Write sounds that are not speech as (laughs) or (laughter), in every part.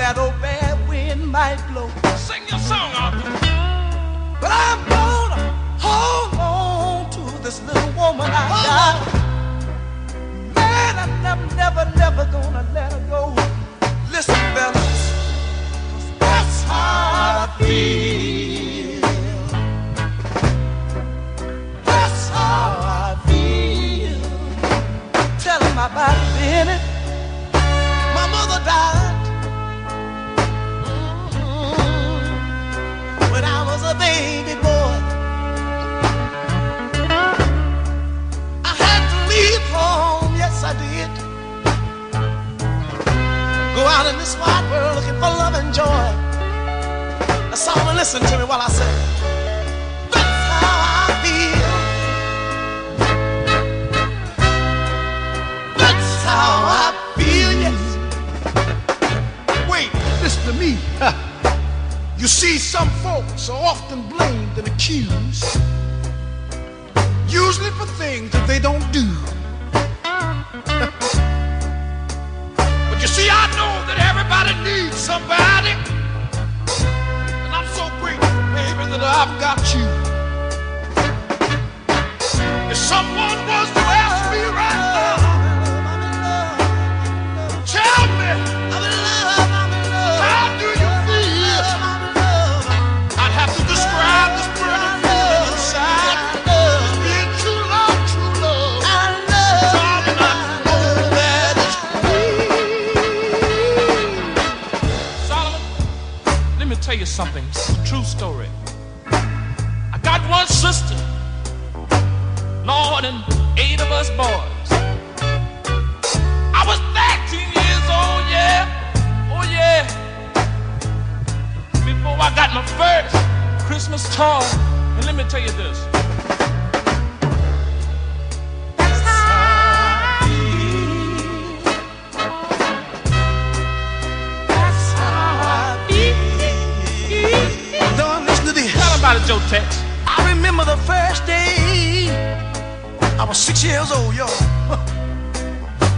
that old bad wind might blow. Sing your song, Arthur. Baby boy. I had to leave home, yes I did. Go out in this wide world looking for love and joy. Now, listen to me while I say, see, some folks are often blamed and accused, usually for things that they don't do. (laughs) but you see, I know that everybody needs somebody, and I'm so grateful, baby, that I've got you. If someone was tell you something. True story. I got one sister, Lord, and eight of us boys. I was 13 years old, yeah. Oh, yeah. Before I got my first Christmas toy. And let me tell you this. Joe Tex. I remember the first day I was six years old, y'all.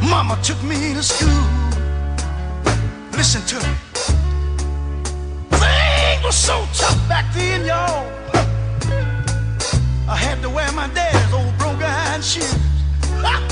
(laughs) Mama took me to school. Listen to me. Things were so tough back then, y'all. I had to wear my dad's old broken iron shoes. (laughs)